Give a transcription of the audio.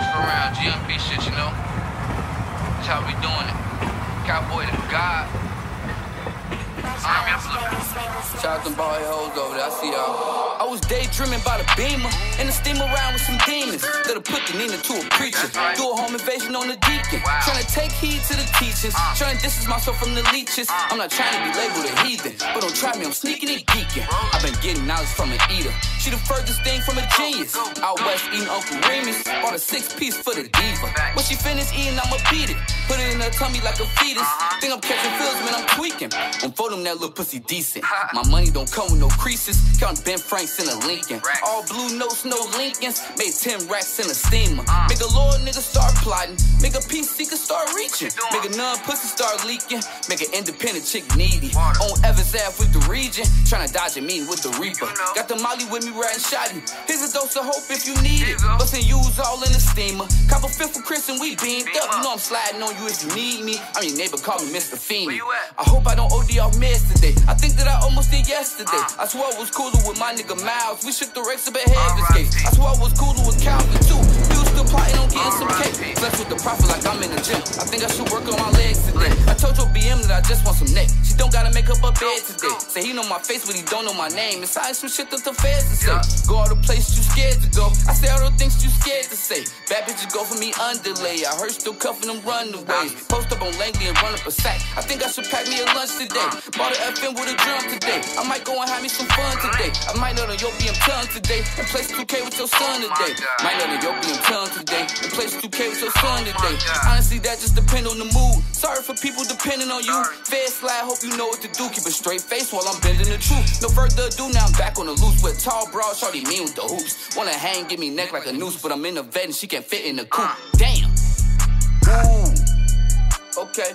bossing around, GMB shit, you know? That's how we doing it. Kalboy Da God. Army Shout out them bald hoes over there, I see y'all. I was daydreaming about a beamer and a steam around with some demons. That'll put the Nina to a preacher. Do a home invasion on the deacon. Trying to take heed to the teachings. Trying to distance myself from the leeches. I'm not trying to be labeled a heathen, but don't try me, I'm sneaking and geeking. I've been getting knowledge from an eater. She the furthest thing from a genius. Out west eating Uncle Remus. Bought a six piece for the diva. When she finished eating, I'ma beat it. Put it in her tummy like a fetus. Think I'm catching feels, man, I'm tweaking. Fold them that little pussy decent. My money don't come with no creases. Count Ben In a Lincoln. All blue notes, no Lincolns. Made 10 racks in a steamer. Make a lord nigga start plotting. Make a peace seeker start reaching. Make a non pussy start leaking. Make an independent chick needy. On Evans Ave with the region. Trying to dodge a meeting with the Reaper. Got the Molly with me riding shotty. Here's a dose of hope if you need it. Bustin' use all in the steamer. Cop a fifth for Chris and we beamed up. You know I'm sliding on you if you need me. I'm your neighbor, call me Mr. Feeny. I hope I don't OD off meds today. I think that I almost did yesterday. I swear I was cooler with my nigga Miles. We shook the Rex up at Heaven's Gate. I swear I was cooler with Calvin too. Was still plotting on getting some cake. Flex with the prophet like I'm in the gym. I think I should work on my legs today. I told your BM that I just want some neck. She don't gotta make up a bed today. Say he know my face, but he don't know my name. It's Inside some shit that the feds to say. Go all the places you scared to go. I say all the things you scared to say. Bad bitches go for me underlay. I heard still cuffing them runaways. Post up on Langley and run up a sack. I think I should pack me a lunch today. Bought an FN with a drum today. I might go and have me some fun today. I might know the Yopium tongue today. And place 2K with your son today. Might know the Yopium tongue today. And place 2K with your son today. Honestly, that just depend on the mood. For people depending on you. Fair slide, hope you know what to do. Keep a straight face while I'm bending the truth. No further ado, now I'm back on the loose with tall, broad, shorty mean with the hoops. Wanna hang, give me neck like a noose, but I'm in the vet and she can't fit in the coop. Damn. Ooh. Okay.